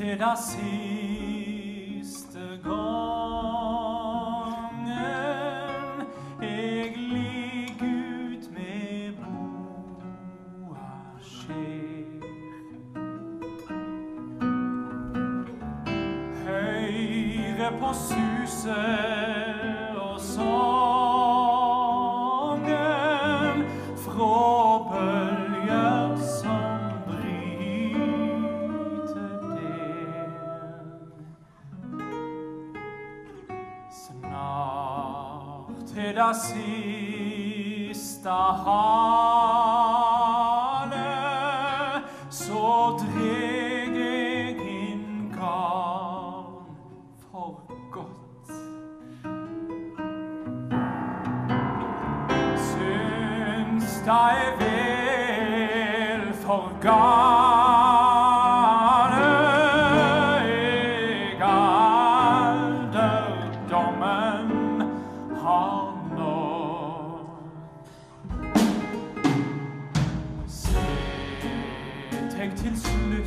til da siste gangen jeg ligg ut med boa skjer. Høyre på suset Er det siste hale, så dreg jeg inn garn for godt. Syns det er vel for gale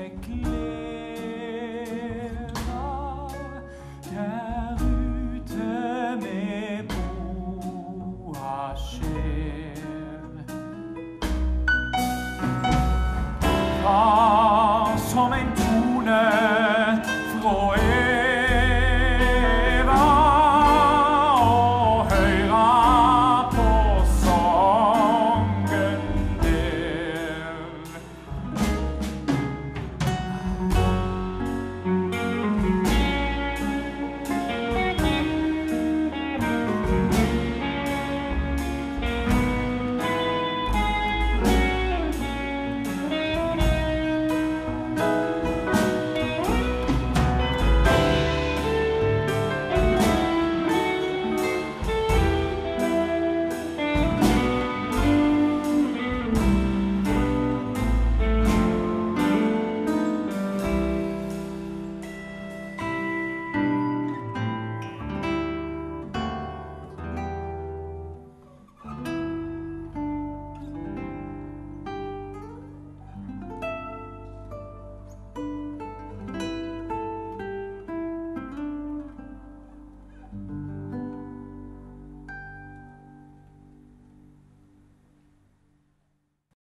pekli